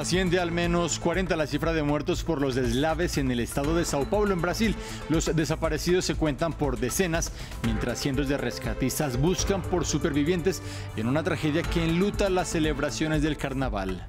Asciende al menos 40 la cifra de muertos por los deslaves en el estado de Sao Paulo, en Brasil. Los desaparecidos se cuentan por decenas, mientras cientos de rescatistas buscan por supervivientes en una tragedia que enluta las celebraciones del carnaval.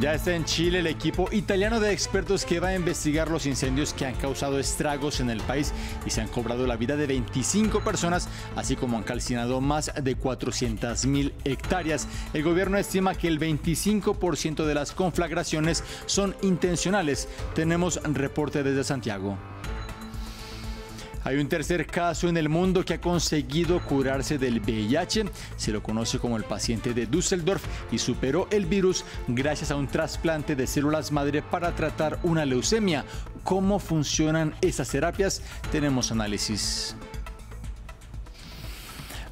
Ya está en Chile el equipo italiano de expertos que va a investigar los incendios que han causado estragos en el país y se han cobrado la vida de 25 personas, así como han calcinado más de 400 mil hectáreas. El gobierno estima que el 25% de las conflagraciones son intencionales. Tenemos reporte desde Santiago. Hay un tercer caso en el mundo que ha conseguido curarse del VIH. Se lo conoce como el paciente de Düsseldorf y superó el virus gracias a un trasplante de células madre para tratar una leucemia. ¿Cómo funcionan esas terapias? Tenemos análisis.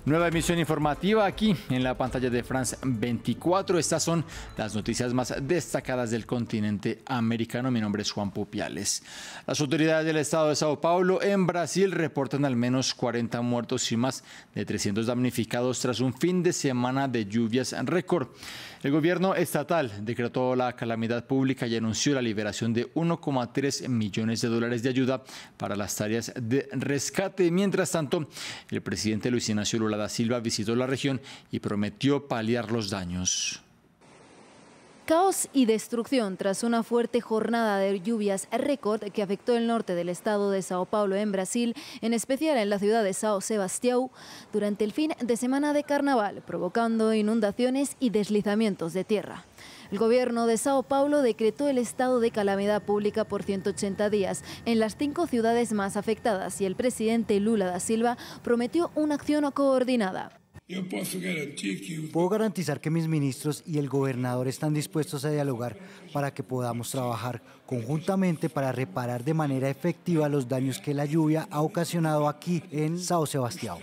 Nueva emisión informativa aquí en la pantalla de France 24. Estas son las noticias más destacadas del continente americano. Mi nombre es Juan Pupiales. Las autoridades del estado de Sao Paulo en Brasil reportan al menos 40 muertos y más de 300 damnificados tras un fin de semana de lluvias récord. El gobierno estatal decretó la calamidad pública y anunció la liberación de 1,3 millones de dólares de ayuda para las tareas de rescate. Mientras tanto, el presidente Luis Ignacio Lula Silva visitó la región y prometió paliar los daños. Caos y destrucción tras una fuerte jornada de lluvias récord que afectó el norte del estado de Sao Paulo en Brasil, en especial en la ciudad de Sao Sebastião, durante el fin de semana de carnaval, provocando inundaciones y deslizamientos de tierra. El gobierno de Sao Paulo decretó el estado de calamidad pública por 180 días en las cinco ciudades más afectadas y el presidente Lula da Silva prometió una acción coordinada. Puedo garantizar que mis ministros y el gobernador están dispuestos a dialogar para que podamos trabajar conjuntamente para reparar de manera efectiva los daños que la lluvia ha ocasionado aquí en Sao Sebastián.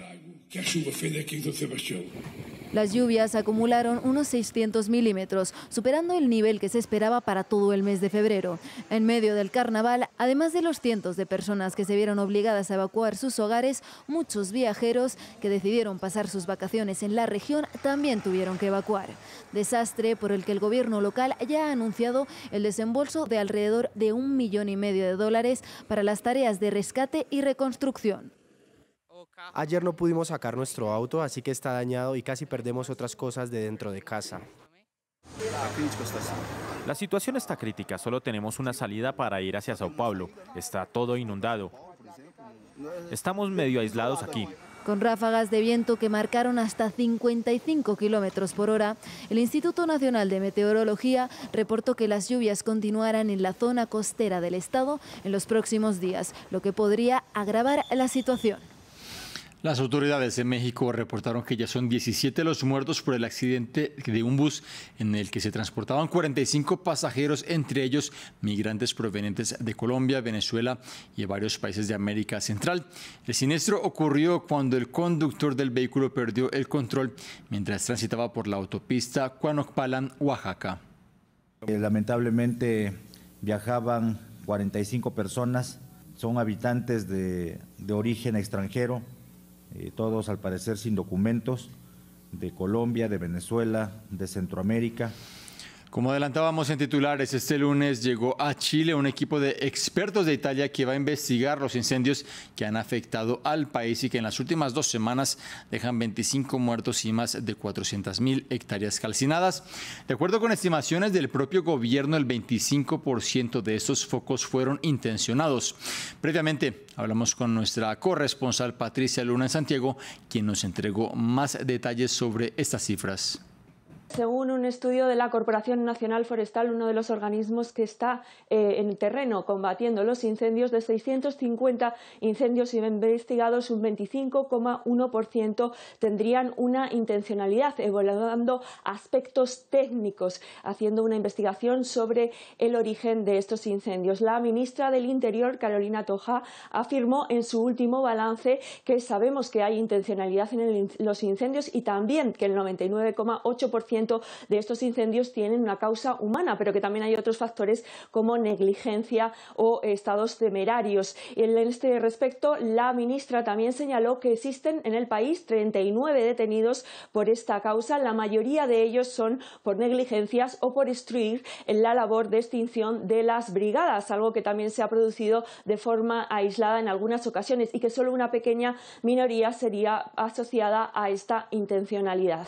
Las lluvias acumularon unos 600 milímetros, superando el nivel que se esperaba para todo el mes de febrero. En medio del carnaval, además de los cientos de personas que se vieron obligadas a evacuar sus hogares, muchos viajeros que decidieron pasar sus vacaciones en la región también tuvieron que evacuar. Desastre por el que el gobierno local ya ha anunciado el desembolso de alrededor de un millón y medio de dólares para las tareas de rescate y reconstrucción. Ayer no pudimos sacar nuestro auto, así que está dañado y casi perdemos otras cosas de dentro de casa. La situación está crítica, solo tenemos una salida para ir hacia Sao Paulo. Está todo inundado. Estamos medio aislados aquí. Con ráfagas de viento que marcaron hasta 55 kilómetros por hora, el Instituto Nacional de Meteorología reportó que las lluvias continuarán en la zona costera del estado en los próximos días, lo que podría agravar la situación. Las autoridades de México reportaron que ya son 17 los muertos por el accidente de un bus en el que se transportaban 45 pasajeros, entre ellos migrantes provenientes de Colombia, Venezuela y varios países de América Central. El siniestro ocurrió cuando el conductor del vehículo perdió el control mientras transitaba por la autopista Cuanocpalan, Oaxaca. Eh, lamentablemente viajaban 45 personas, son habitantes de, de origen extranjero eh, todos al parecer sin documentos, de Colombia, de Venezuela, de Centroamérica. Como adelantábamos en titulares, este lunes llegó a Chile un equipo de expertos de Italia que va a investigar los incendios que han afectado al país y que en las últimas dos semanas dejan 25 muertos y más de 400 mil hectáreas calcinadas. De acuerdo con estimaciones del propio gobierno, el 25% de estos focos fueron intencionados. Previamente hablamos con nuestra corresponsal Patricia Luna en Santiago, quien nos entregó más detalles sobre estas cifras. Según un estudio de la Corporación Nacional Forestal, uno de los organismos que está eh, en terreno combatiendo los incendios, de 650 incendios investigados, un 25,1% tendrían una intencionalidad, evaluando aspectos técnicos, haciendo una investigación sobre el origen de estos incendios. La ministra del Interior, Carolina Toja, afirmó en su último balance que sabemos que hay intencionalidad en los incendios y también que el 99,8% 80% de estos incendios tienen una causa humana, pero que también hay otros factores como negligencia o estados temerarios. En este respecto, la ministra también señaló que existen en el país 39 detenidos por esta causa. La mayoría de ellos son por negligencias o por instruir en la labor de extinción de las brigadas, algo que también se ha producido de forma aislada en algunas ocasiones y que solo una pequeña minoría sería asociada a esta intencionalidad.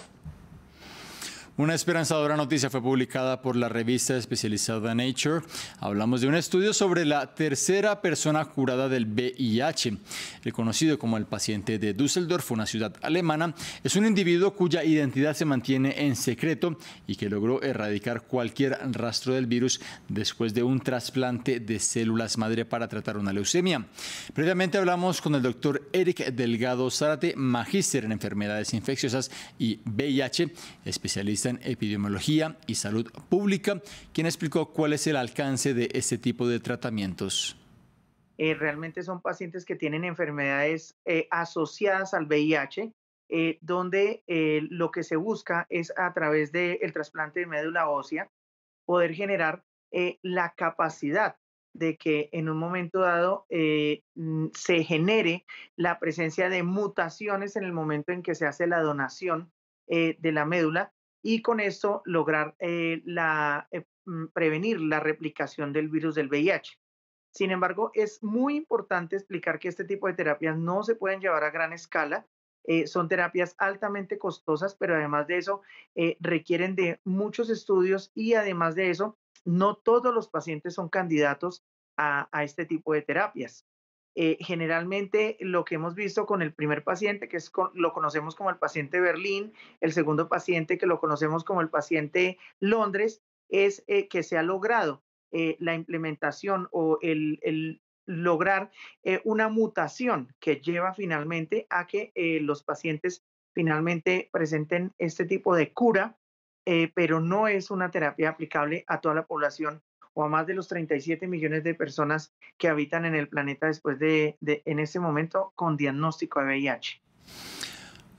Una esperanzadora noticia fue publicada por la revista especializada Nature. Hablamos de un estudio sobre la tercera persona curada del VIH. El conocido como el paciente de Düsseldorf, una ciudad alemana, es un individuo cuya identidad se mantiene en secreto y que logró erradicar cualquier rastro del virus después de un trasplante de células madre para tratar una leucemia. Previamente hablamos con el doctor Eric Delgado Zárate, magíster en enfermedades infecciosas y VIH, especialista en epidemiología y salud pública, quien explicó cuál es el alcance de este tipo de tratamientos. Eh, realmente son pacientes que tienen enfermedades eh, asociadas al VIH, eh, donde lo que se busca es a través del trasplante de médula ósea poder generar la capacidad de que en un momento dado mm, se genere la presencia de mutaciones en el momento en que se hace la donación de la médula y con esto lograr eh, eh, mm, prevenir la replicación del virus del VIH. Sin embargo, es muy importante explicar que este tipo de terapias no se pueden llevar a gran escala. Eh, son terapias altamente costosas, pero además de eso requieren de muchos estudios y además de eso, no todos los pacientes son candidatos a este tipo de terapias. Eh, generalmente lo que hemos visto con el primer paciente, que es lo conocemos como el paciente Berlín, el segundo paciente que lo conocemos como el paciente Londres, es eh, que se ha logrado eh, la implementación o el, lograr una mutación que lleva finalmente a que los pacientes finalmente presenten este tipo de cura, pero no es una terapia aplicable a toda la población o a más de los 37 millones de personas que habitan en el planeta después de, de en ese momento con diagnóstico de VIH.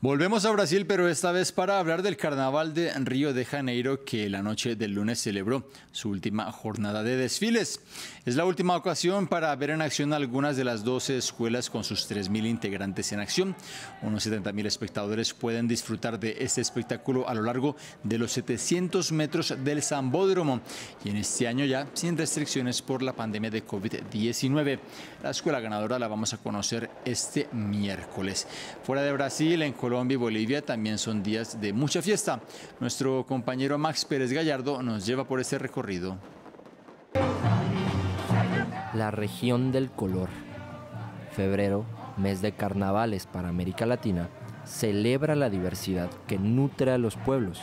Volvemos a Brasil, pero esta vez para hablar del carnaval de Río de Janeiro que la noche del lunes celebró su última jornada de desfiles. Es la última ocasión para ver en acción algunas de las 12 escuelas con sus 3.000 integrantes en acción. Unos 70.000 espectadores pueden disfrutar de este espectáculo a lo largo de los 700 metros del Zambódromo y en este año ya sin restricciones por la pandemia de COVID-19. La escuela ganadora la vamos a conocer este miércoles. Fuera de Brasil, en Colombia y Bolivia también son días de mucha fiesta. Nuestro compañero Max Pérez Gallardo nos lleva por este recorrido. La región del color. Febrero, mes de carnavales para América Latina, celebra la diversidad que nutre a los pueblos.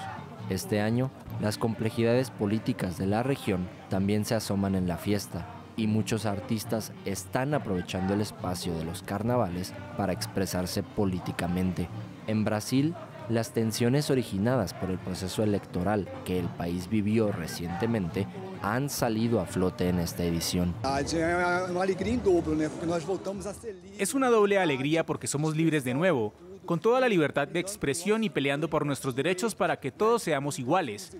Este año, las complejidades políticas de la región también se asoman en la fiesta y muchos artistas están aprovechando el espacio de los carnavales para expresarse políticamente. En Brasil, las tensiones originadas por el proceso electoral que el país vivió recientemente han salido a flote en esta edición. Es una doble alegría porque somos libres de nuevo, con toda la libertad de expresión y peleando por nuestros derechos para que todos seamos iguales.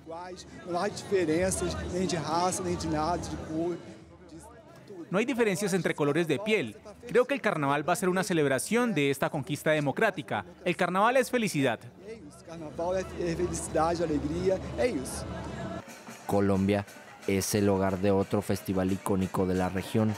No hay diferencias entre colores de piel. Creo que el carnaval va a ser una celebración de esta conquista democrática. El carnaval es felicidad. Colombia es el hogar de otro festival icónico de la región.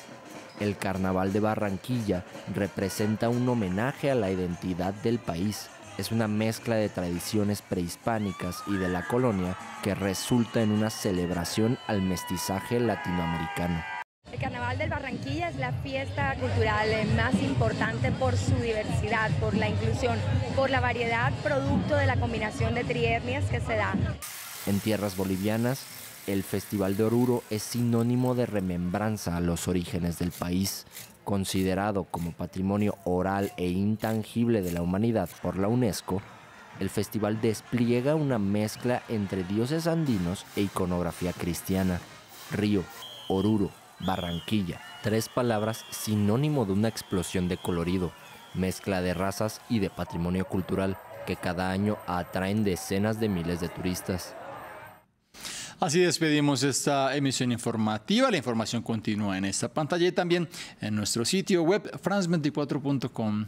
El Carnaval de Barranquilla representa un homenaje a la identidad del país. Es una mezcla de tradiciones prehispánicas y de la colonia que resulta en una celebración al mestizaje latinoamericano. El Carnaval del Barranquilla es la fiesta cultural más importante por su diversidad, por la inclusión, por la variedad producto de la combinación de trietnias que se da. En tierras bolivianas, el Festival de Oruro es sinónimo de remembranza a los orígenes del país, considerado como patrimonio oral e intangible de la humanidad por la UNESCO. El festival despliega una mezcla entre dioses andinos e iconografía cristiana. Río, Oruro, Barranquilla, tres palabras sinónimo de una explosión de colorido, mezcla de razas y de patrimonio cultural. que cada año atraen decenas de miles de turistas. Así despedimos esta emisión informativa. La información continúa en esta pantalla y también en nuestro sitio web france24.com.